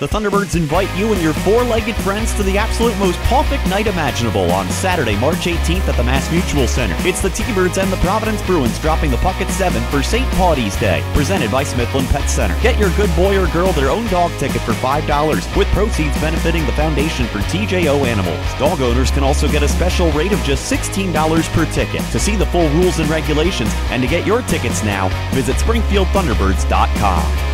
The Thunderbirds invite you and your four-legged friends to the absolute most perfect night imaginable on Saturday, March 18th at the MassMutual Center. It's the T-Birds and the Providence Bruins dropping the puck at 7 for St. Paul's Day, presented by Smithland Pet Center. Get your good boy or girl their own dog ticket for $5, with proceeds benefiting the Foundation for TJO Animals. Dog owners can also get a special rate of just $16 per ticket. To see the full rules and regulations and to get your tickets now, visit SpringfieldThunderbirds.com.